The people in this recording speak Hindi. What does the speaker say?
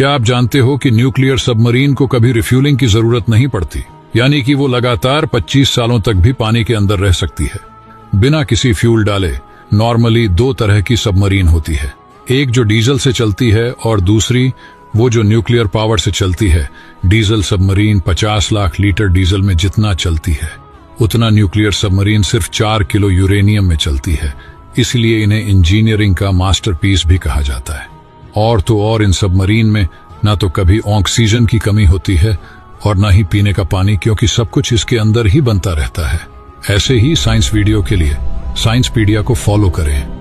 क्या आप जानते हो कि न्यूक्लियर सबमरीन को कभी रिफ्यूलिंग की ज़रूरत नहीं पड़ती? यानी कि वो लगातार 25 सालों तक भी पानी के अंदर रह सकती है। बिना किसी फ्यूल डाले नॉर्मली दो तरह की सबमरीन होती है। एक जो डीजल से चलती है और दूसरी वो जो न्यूक्लियर पावर से चलती है। Diesel submarine 50 lakh litre diesel में जितना चलती है। उतना न्यूक्लियर सबमरीन सिर्फ़ चार किलो यूरेनियम में चलती है। इसलिए इन्हें इंजीनियरिंग का मास्टरपीस भी कहा जाता है। और तो और इन सबमरीन में ना तो कभी ऑक्सीजन की कमी होती है और ना ही पीने का पानी, क्योंकि सब कुछ इसके अंदर ही बनता रहता है। ऐसे ही साइंस वीडियो के लिए साइंस पीडिया को फॉलो करें।